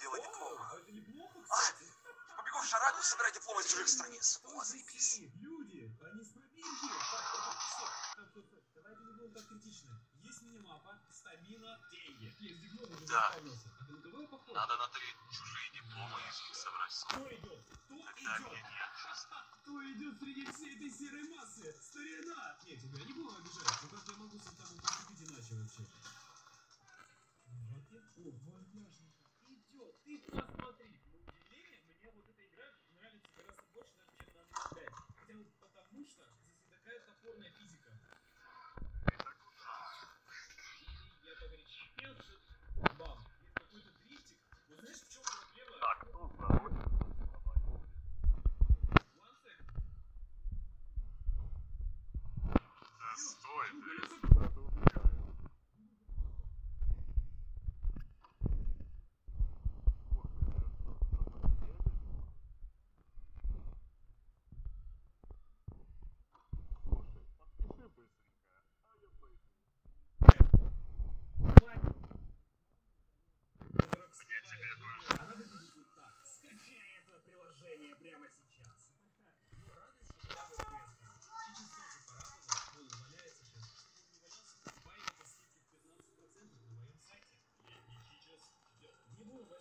делать дипломы. О, это неплохо, А, кстати. побегу в шараду собирать дипломы с чужих страниц. О, заебись. Люди, они с стоп. Давайте не будем так критичны. Есть минимапа, стамина, деньги. Есть диплом уже Да. А? Надо на три чужие дипломы из них собрать. Кто идет? Кто Тогда идет? мне нет. Кто идет среди всей этой серой массы? Старина! Нет, тебя не буду обижать. Ну как выглядит вот так. Скачай это приложение прямо сейчас.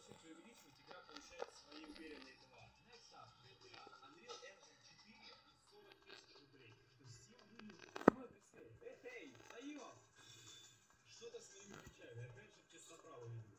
быстро увеличивать, игра получает свои уверенные дела. Next up, GTA Unreal Engine 4 и 40 тысяч рублей. То есть Steam вынужден смотрится. Эй, эй, даем! Что-то с моими плечами, опять же, честно право видно.